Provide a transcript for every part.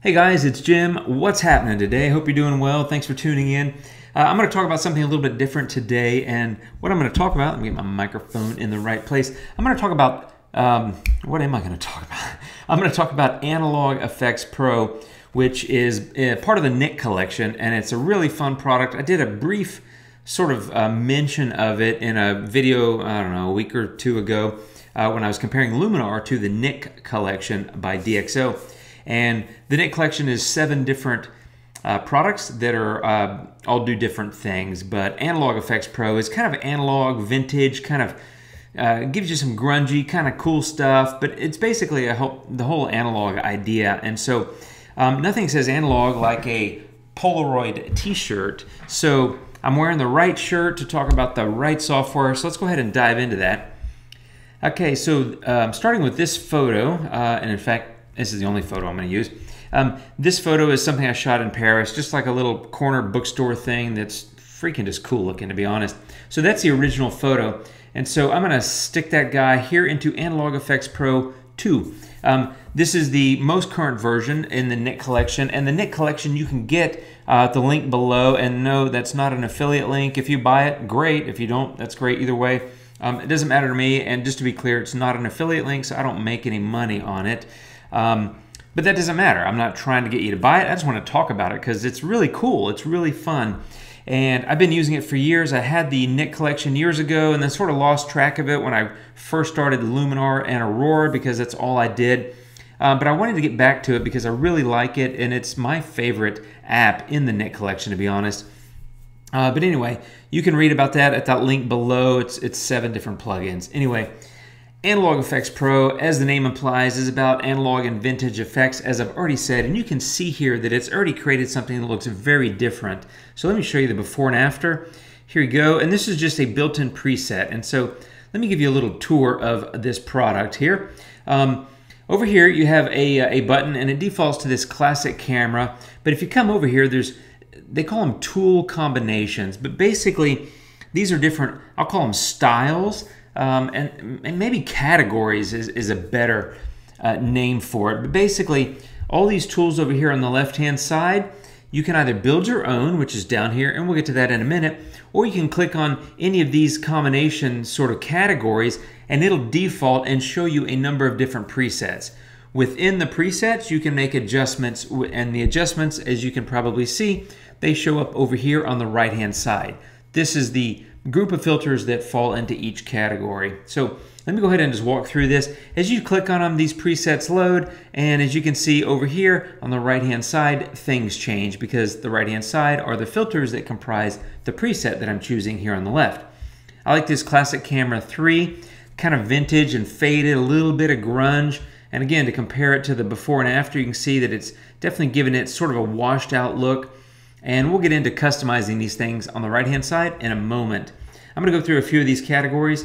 Hey guys, it's Jim. What's happening today? Hope you're doing well. Thanks for tuning in. Uh, I'm going to talk about something a little bit different today, and what I'm going to talk about, let me get my microphone in the right place. I'm going to talk about, um, what am I going to talk about? I'm going to talk about Analog Efex Pro, which is uh, part of the Nik collection, and it's a really fun product. I did a brief sort of uh, mention of it in a video, I don't know, a week or two ago uh, when I was comparing Luminar to the Nik collection by DxO. And the Nik collection is seven different uh, products that are uh, all do different things. But Analog Efex Pro is kind of analog, vintage, kind of uh, gives you some grungy, kind of cool stuff. But it's basically a whole, the whole analog idea. And so um, nothing says analog like a Polaroid T-shirt. So I'm wearing the right shirt to talk about the right software. So let's go ahead and dive into that. Okay, so um, starting with this photo, uh, and in fact, this is the only photo I'm going to use. Um, this photo is something I shot in Paris, just like a little corner bookstore thing that's freaking just cool looking, to be honest. So that's the original photo. And so I'm going to stick that guy here into Analog Efex Pro 2. Um, this is the most current version in the Nik collection, and the Nik collection you can get uh, the link below. And no, that's not an affiliate link. If you buy it, great. If you don't, that's great either way. Um, it doesn't matter to me. And just to be clear, it's not an affiliate link, so I don't make any money on it. Um, but that doesn't matter. I'm not trying to get you to buy it. I just want to talk about it because it's really cool. It's really fun. And I've been using it for years. I had the Nik collection years ago and then sort of lost track of it when I first started Luminar and Aurora because that's all I did. Uh, but I wanted to get back to it because I really like it and it's my favorite app in the Nik collection, to be honest. Uh, but anyway, you can read about that at that link below. It's, it's seven different plugins. Anyway, Analog Efex Pro, as the name implies, is about analog and vintage effects, as I've already said, and you can see here that it's already created something that looks very different. So let me show you the before and after. Here you go, and this is just a built-in preset. And so let me give you a little tour of this product here. Um, over here you have a, a button and it defaults to this classic camera, but if you come over here, there's they call them tool combinations, but basically these are different, I'll call them styles um, and, and, maybe categories is, is a better uh, name for it. But basically, all these tools over here on the left-hand side, you can either build your own, which is down here, and we'll get to that in a minute, or you can click on any of these combination sort of categories, and it'll default and show you a number of different presets. Within the presets, you can make adjustments, and the adjustments, as you can probably see, they show up over here on the right-hand side. This is the group of filters that fall into each category. So let me go ahead and just walk through this. As you click on them, these presets load, and as you can see over here on the right-hand side, things change because the right-hand side are the filters that comprise the preset that I'm choosing here on the left. I like this classic camera 3, kind of vintage and faded, a little bit of grunge. And again, to compare it to the before and after, you can see that it's definitely given it sort of a washed out look. And we'll get into customizing these things on the right hand side in a moment. I'm gonna go through a few of these categories.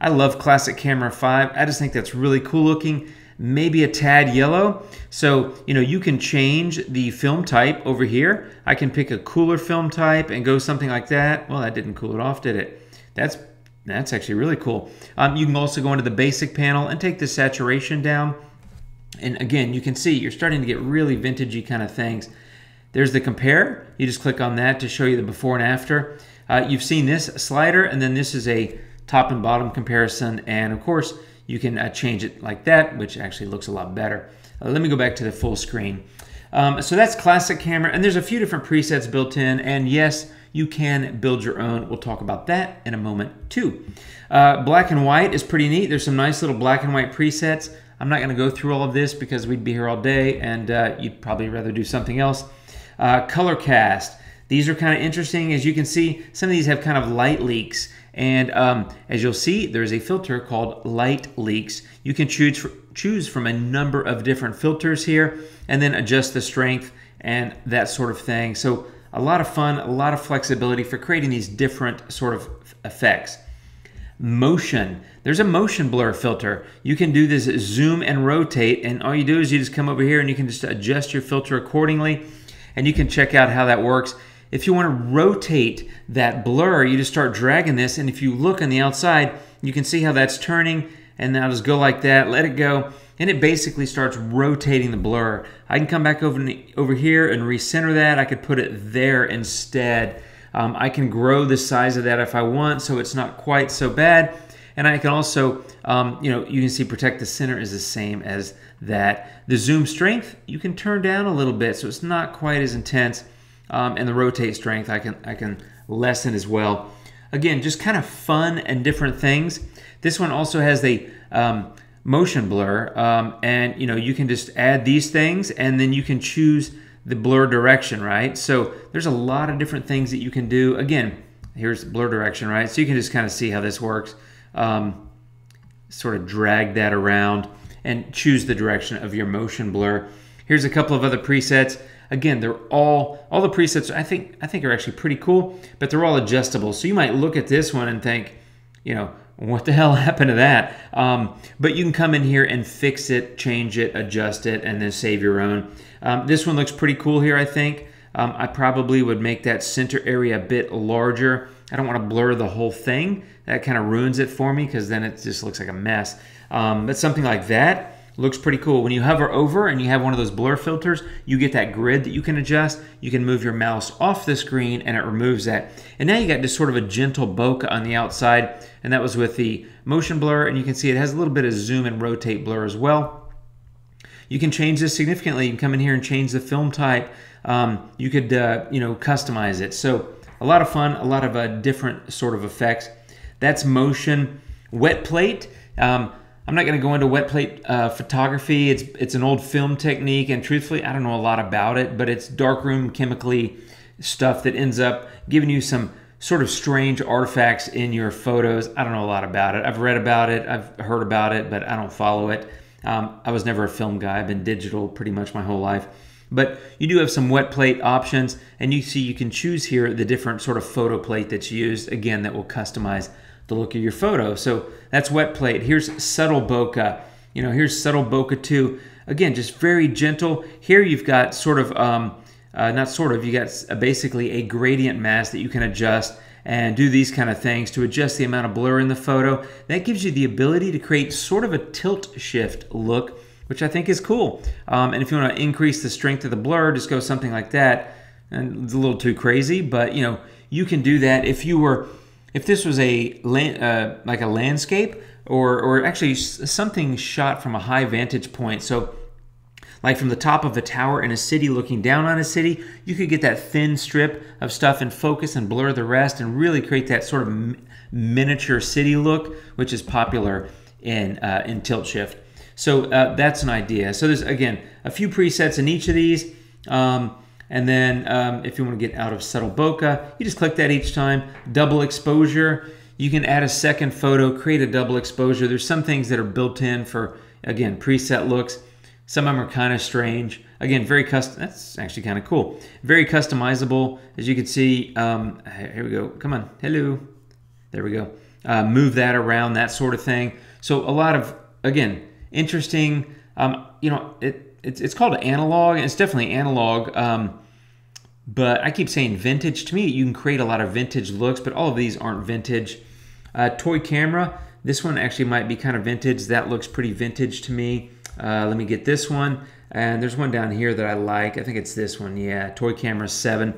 I love Classic Camera 5. I just think that's really cool looking, maybe a tad yellow. So, you know, you can change the film type over here. I can pick a cooler film type and go something like that. Well, that didn't cool it off, did it? That's that's actually really cool. Um, you can also go into the basic panel and take the saturation down. And again, you can see you're starting to get really vintagey kind of things. There's the compare. You just click on that to show you the before and after. Uh, you've seen this slider, and then this is a top and bottom comparison. And of course, you can uh, change it like that, which actually looks a lot better. Uh, let me go back to the full screen. Um, so that's classic camera, and there's a few different presets built in, and yes, you can build your own. We'll talk about that in a moment too. Uh, black and white is pretty neat. There's some nice little black and white presets. I'm not gonna go through all of this because we'd be here all day and uh, you'd probably rather do something else. Uh, color cast. These are kind of interesting. As you can see, some of these have kind of light leaks. And um, as you'll see, there's a filter called light leaks. You can choose, choose from a number of different filters here and then adjust the strength and that sort of thing. So a lot of fun, a lot of flexibility for creating these different sort of effects. Motion. There's a motion blur filter. You can do this zoom and rotate and all you do is you just come over here and you can just adjust your filter accordingly and you can check out how that works. If you want to rotate that blur, you just start dragging this, and if you look on the outside, you can see how that's turning and I'll just go like that, let it go, and it basically starts rotating the blur. I can come back over, over here and recenter that. I could put it there instead. Um, I can grow the size of that if I want so it's not quite so bad. And I can also, um, you know, you can see protect the center is the same as that. The zoom strength, you can turn down a little bit so it's not quite as intense. Um, and the rotate strength, I can, I can lessen as well. Again, just kind of fun and different things. This one also has the um, motion blur, um, and you know you can just add these things, and then you can choose the blur direction, right? So there's a lot of different things that you can do. Again, here's blur direction, right? So you can just kind of see how this works. Um, sort of drag that around and choose the direction of your motion blur. Here's a couple of other presets. Again, they're all all the presets I think I think are actually pretty cool, but they're all adjustable. So you might look at this one and think, you know, what the hell happened to that? Um, but you can come in here and fix it, change it, adjust it, and then save your own. Um, this one looks pretty cool here, I think. Um, I probably would make that center area a bit larger. I don't want to blur the whole thing. That kind of ruins it for me because then it just looks like a mess. Um, but something like that looks pretty cool. When you hover over and you have one of those blur filters, you get that grid that you can adjust. You can move your mouse off the screen and it removes that. And now you got just sort of a gentle bokeh on the outside, and that was with the motion blur, and you can see it has a little bit of zoom and rotate blur as well. You can change this significantly. You can come in here and change the film type. Um, you could, uh, you know, customize it. So a lot of fun, a lot of uh, different sort of effects. That's motion. Wet plate. Um, I'm not going to go into wet plate uh, photography. It's it's an old film technique, and truthfully, I don't know a lot about it. But it's darkroom chemically stuff that ends up giving you some sort of strange artifacts in your photos. I don't know a lot about it. I've read about it, I've heard about it, but I don't follow it. Um, I was never a film guy. I've been digital pretty much my whole life. But you do have some wet plate options, and you see you can choose here the different sort of photo plate that's used. Again, that will customize the look of your photo. So that's wet plate. Here's subtle bokeh. You know, here's subtle bokeh too. Again, just very gentle. Here you've got sort of, um, uh, not sort of, you got basically a gradient mask that you can adjust and do these kind of things to adjust the amount of blur in the photo. That gives you the ability to create sort of a tilt shift look, which I think is cool. Um, and if you want to increase the strength of the blur, just go something like that. And it's a little too crazy, but you know, you can do that if you were if this was a uh, like a landscape or or actually something shot from a high vantage point, so like from the top of a tower in a city looking down on a city, you could get that thin strip of stuff and focus and blur the rest and really create that sort of miniature city look, which is popular in uh, in tilt shift. So uh, that's an idea. So there's again a few presets in each of these. Um, and then um, if you want to get out of subtle bokeh, you just click that each time. Double exposure, you can add a second photo, create a double exposure. There's some things that are built in for, again, preset looks. Some of them are kind of strange. Again, very custom. That's actually kind of cool. Very customizable. As you can see, um, here we go. Come on. Hello. There we go. Uh, move that around, that sort of thing. So a lot of, again, interesting. Um, you know, it, it's, it's called analog. It's definitely analog. Um, but I keep saying vintage. To me, you can create a lot of vintage looks, but all of these aren't vintage. Uh, toy camera. This one actually might be kind of vintage. That looks pretty vintage to me. Uh, let me get this one. And there's one down here that I like. I think it's this one. Yeah, Toy Camera 7.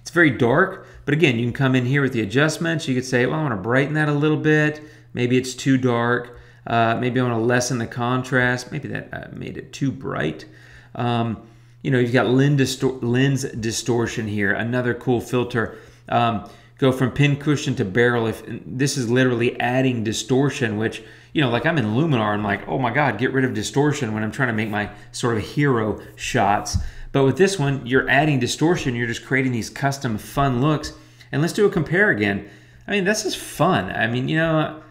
It's very dark, but again, you can come in here with the adjustments. You could say, well, I want to brighten that a little bit. Maybe it's too dark. Uh, maybe I want to lessen the contrast. Maybe that uh, made it too bright. Um, you know, you've got lens, distor lens distortion here, another cool filter. Um, go from pin cushion to barrel. If this is literally adding distortion, which you know, like I'm in Luminar, I'm like, oh my god, get rid of distortion when I'm trying to make my sort of hero shots. But with this one, you're adding distortion. You're just creating these custom fun looks. And let's do a compare again. I mean, this is fun. I mean, you know,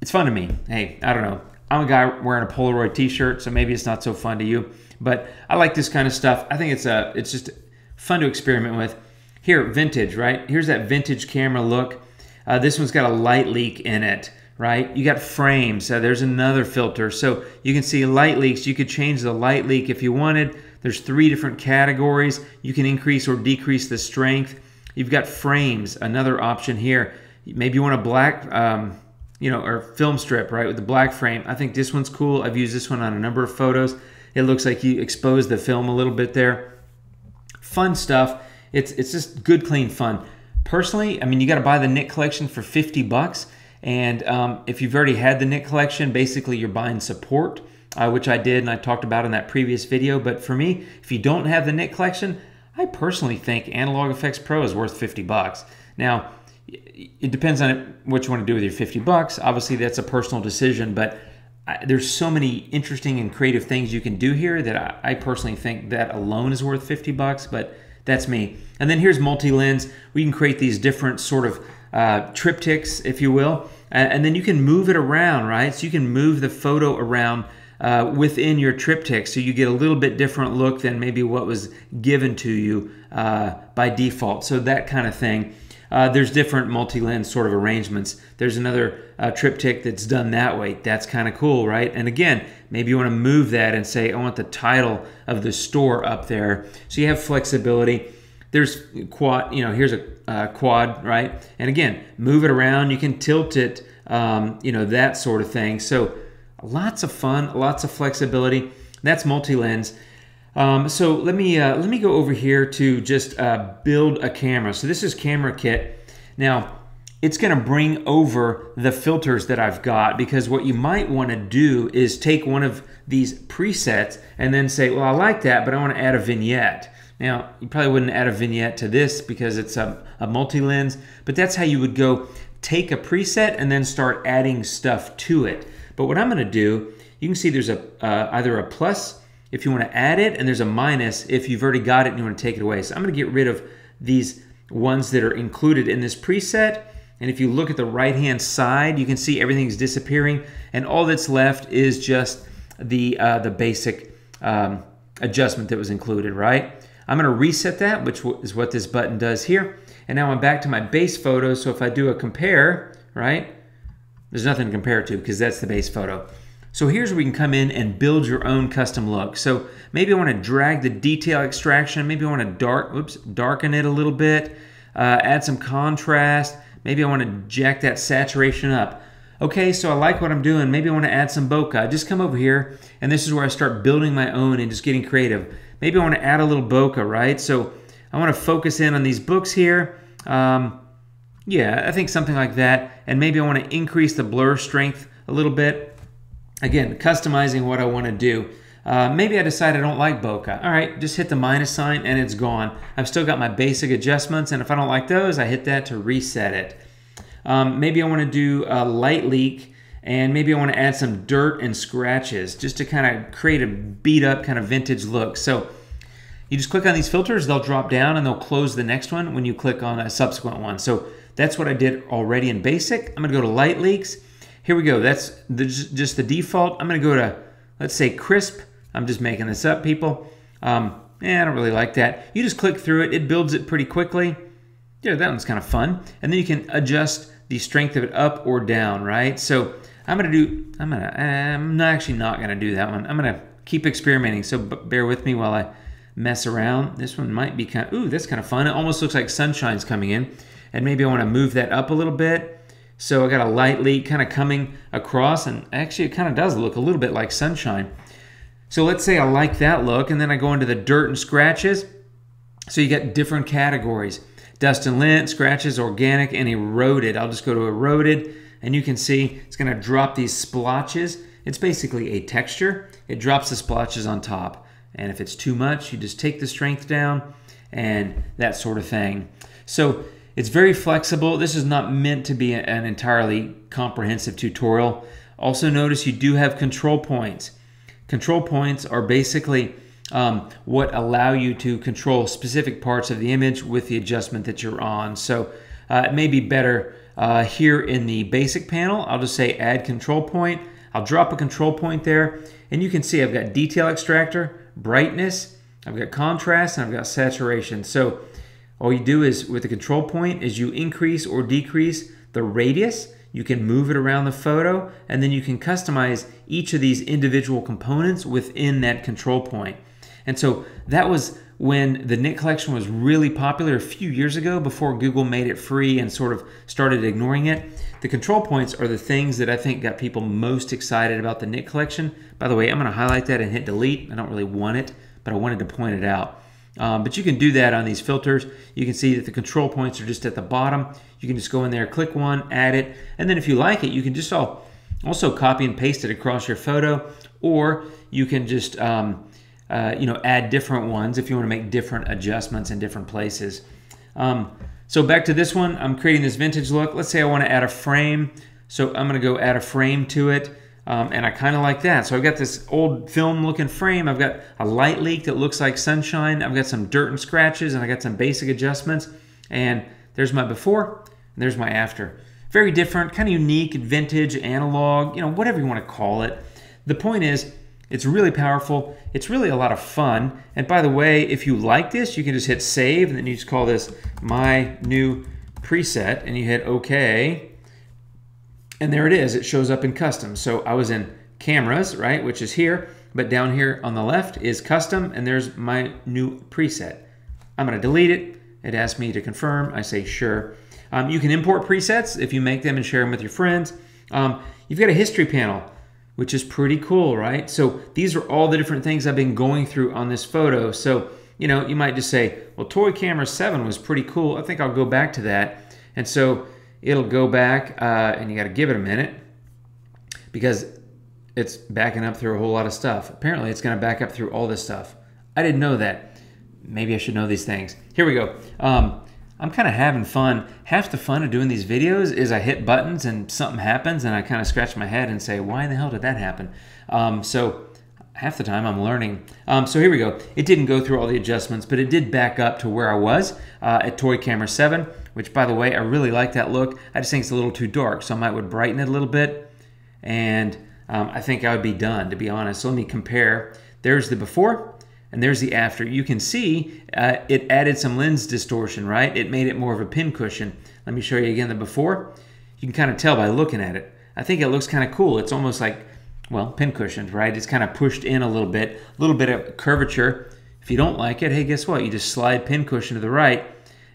it's fun to me. Hey, I don't know. I'm a guy wearing a Polaroid T-shirt, so maybe it's not so fun to you. But I like this kind of stuff. I think it's a it's just fun to experiment with. Here, vintage, right? Here's that vintage camera look. Uh, this one's got a light leak in it, right? You got frames. Uh, there's another filter. So you can see light leaks. You could change the light leak if you wanted. There's three different categories. You can increase or decrease the strength. You've got frames, another option here. Maybe you want a black, um, you know, or film strip, right, with the black frame. I think this one's cool. I've used this one on a number of photos. It looks like you expose the film a little bit there. Fun stuff. It's it's just good, clean fun. Personally, I mean, you got to buy the Nik collection for 50 bucks. And um, if you've already had the Nik collection, basically you're buying support, uh, which I did and I talked about in that previous video. But for me, if you don't have the Nik collection, I personally think Analog Efex Pro is worth 50 bucks. Now, it depends on what you want to do with your 50 bucks. Obviously, that's a personal decision, but there's so many interesting and creative things you can do here that I, personally think that alone is worth 50 bucks, but that's me. And then here's multi-lens. We can create these different sort of uh, triptychs, if you will, and then you can move it around, right? So you can move the photo around uh, within your triptych so you get a little bit different look than maybe what was given to you uh, by default. So that kind of thing. Uh, there's different multi-lens sort of arrangements. There's another uh, triptych that's done that way. That's kind of cool, right? And again, maybe you want to move that and say, I want the title of the store up there. So you have flexibility. There's quad, you know, here's a uh, quad, right? And again, move it around. You can tilt it, um, you know, that sort of thing. So lots of fun, lots of flexibility. That's multi-lens. Um, so let me uh, let me go over here to just uh, build a camera. So this is camera kit. Now it's going to bring over the filters that I've got because what you might want to do is take one of these presets and then say, well, I like that, but I want to add a vignette. Now, you probably wouldn't add a vignette to this because it's a, a multi-lens, but that's how you would go take a preset and then start adding stuff to it. But what I'm going to do, you can see there's a uh, either a plus if you want to add it, and there's a minus if you've already got it and you want to take it away. So I'm going to get rid of these ones that are included in this preset. And if you look at the right-hand side, you can see everything's disappearing, and all that's left is just the uh, the basic um, adjustment that was included, right? I'm going to reset that, which is what this button does here. And now I'm back to my base photo. So if I do a compare, right, there's nothing to compare to because that's the base photo. So here's where we can come in and build your own custom look. So maybe I want to drag the detail extraction. Maybe I want to dark, oops, darken it a little bit, uh, add some contrast. Maybe I want to jack that saturation up. Okay, so I like what I'm doing. Maybe I want to add some bokeh. Just come over here, and this is where I start building my own and just getting creative. Maybe I want to add a little bokeh, right? So I want to focus in on these books here. Um, yeah, I think something like that. And maybe I want to increase the blur strength a little bit. Again, customizing what I want to do. Uh, maybe I decide I don't like bokeh. All right, just hit the minus sign and it's gone. I've still got my basic adjustments, and if I don't like those, I hit that to reset it. Um, maybe I want to do a light leak, and maybe I want to add some dirt and scratches just to kind of create a beat up kind of vintage look. So you just click on these filters, they'll drop down and they'll close the next one when you click on a subsequent one. So that's what I did already in basic. I'm gonna go to light leaks here we go. That's the, just the default. I'm going to go to, let's say, crisp. I'm just making this up, people. Um, eh, I don't really like that. You just click through it. It builds it pretty quickly. Yeah, that one's kind of fun. And then you can adjust the strength of it up or down, right? So I'm going to do, I'm going to, I'm not actually not going to do that one. I'm going to keep experimenting. So bear with me while I mess around. This one might be kind of, ooh, that's kind of fun. It almost looks like sunshine's coming in. And maybe I want to move that up a little bit. So I got a light leak kind of coming across and actually it kind of does look a little bit like sunshine. So let's say I like that look and then I go into the dirt and scratches. So you get different categories. Dust and lint, scratches, organic, and eroded. I'll just go to eroded and you can see it's going to drop these splotches. It's basically a texture. It drops the splotches on top. And if it's too much, you just take the strength down and that sort of thing. So it's very flexible. This is not meant to be an entirely comprehensive tutorial. Also notice you do have control points. Control points are basically um, what allow you to control specific parts of the image with the adjustment that you're on. So uh, it may be better uh, here in the basic panel. I'll just say add control point. I'll drop a control point there and you can see I've got detail extractor, brightness, I've got contrast, and I've got saturation. So all you do is with the control point is you increase or decrease the radius. You can move it around the photo and then you can customize each of these individual components within that control point. And so that was when the Nik collection was really popular a few years ago before Google made it free and sort of started ignoring it. The control points are the things that I think got people most excited about the Nik collection. By the way, I'm going to highlight that and hit delete. I don't really want it, but I wanted to point it out. Um, but you can do that on these filters. You can see that the control points are just at the bottom. You can just go in there, click one, add it, and then if you like it, you can just all, also copy and paste it across your photo, or you can just um, uh, you know, add different ones if you want to make different adjustments in different places. Um, so back to this one, I'm creating this vintage look. Let's say I want to add a frame. So I'm going to go add a frame to it. Um, and I kind of like that. So I've got this old film looking frame. I've got a light leak that looks like sunshine. I've got some dirt and scratches and I got some basic adjustments. And there's my before and there's my after. Very different, kind of unique, vintage, analog, you know, whatever you want to call it. The point is, it's really powerful. It's really a lot of fun. And by the way, if you like this, you can just hit save and then you just call this my new preset and you hit OK. And there it is. It shows up in custom. So I was in cameras, right, which is here. But down here on the left is custom and there's my new preset. I'm to delete it. It asks me to confirm. I say sure. Um, you can import presets if you make them and share them with your friends. Um, you've got a history panel which is pretty cool, right? So these are all the different things I've been going through on this photo. So, you know, you might just say, well, Toy Camera 7 was pretty cool. I think I'll go back to that. And so it'll go back, uh, and you got to give it a minute because it's backing up through a whole lot of stuff. Apparently, it's going to back up through all this stuff. I didn't know that. Maybe I should know these things. Here we go. Um, I'm kind of having fun. Half the fun of doing these videos is I hit buttons and something happens and I kind of scratch my head and say, why in the hell did that happen? Um, so half the time I'm learning. Um, so here we go. It didn't go through all the adjustments, but it did back up to where I was uh, at Toy Camera 7, which by the way, I really like that look. I just think it's a little too dark, so I might would brighten it a little bit. And um, I think I would be done, to be honest. So let me compare. There's the before and there's the after. You can see uh, it added some lens distortion, right? It made it more of a pin cushion. Let me show you again the before. You can kind of tell by looking at it. I think it looks kind of cool. It's almost like, well, pin cushioned, right? It's kind of pushed in a little bit, a little bit of curvature. If you don't like it, hey, guess what? You just slide pin cushion to the right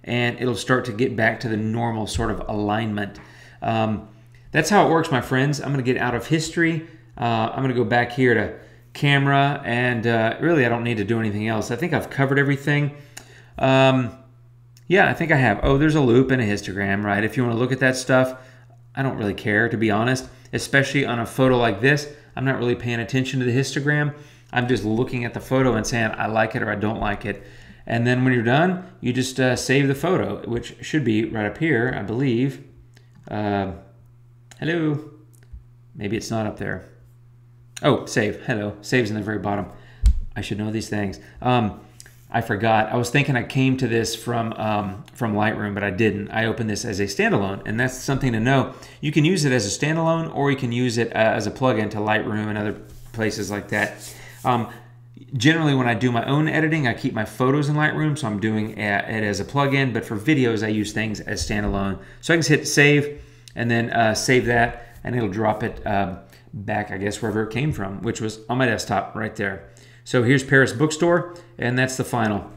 and it'll start to get back to the normal sort of alignment. Um, that's how it works, my friends. I'm going to get out of history. Uh, I'm going to go back here to camera, and uh, really I don't need to do anything else. I think I've covered everything. Um, yeah, I think I have. Oh, there's a loop and a histogram, right? If you want to look at that stuff, I don't really care, to be honest, especially on a photo like this. I'm not really paying attention to the histogram. I'm just looking at the photo and saying I like it or I don't like it. And then when you're done, you just uh, save the photo, which should be right up here, I believe. Uh, hello. Maybe it's not up there. Oh, save. Hello. Save's in the very bottom. I should know these things. Um, I forgot. I was thinking I came to this from um, from Lightroom, but I didn't. I opened this as a standalone, and that's something to know. You can use it as a standalone, or you can use it uh, as a plugin to Lightroom and other places like that. Um, generally, when I do my own editing, I keep my photos in Lightroom, so I'm doing it as a plugin. But for videos, I use things as standalone. So I can hit save, and then uh, save that, and it'll drop it. Uh, back, I guess, wherever it came from, which was on my desktop right there. So here's Paris Bookstore, and that's the final.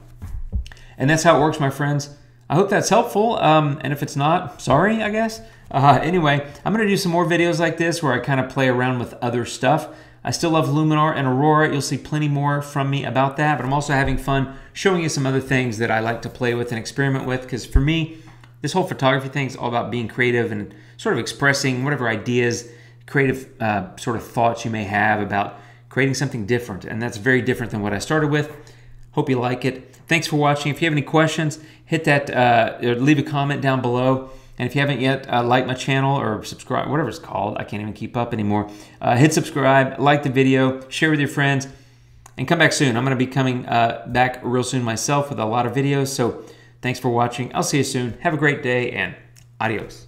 And that's how it works, my friends. I hope that's helpful. Um, and if it's not, sorry, I guess. Uh, anyway, I'm going to do some more videos like this where I kind of play around with other stuff. I still love Luminar and Aurora. You'll see plenty more from me about that, but I'm also having fun showing you some other things that I like to play with and experiment with because for me, this whole photography thing is all about being creative and sort of expressing whatever ideas creative uh, sort of thoughts you may have about creating something different. And that's very different than what I started with. Hope you like it. Thanks for watching. If you have any questions, hit that, uh, leave a comment down below. And if you haven't yet, uh, like my channel or subscribe, whatever it's called. I can't even keep up anymore. Uh, hit subscribe, like the video, share with your friends, and come back soon. I'm going to be coming uh, back real soon myself with a lot of videos. So thanks for watching. I'll see you soon. Have a great day and adios.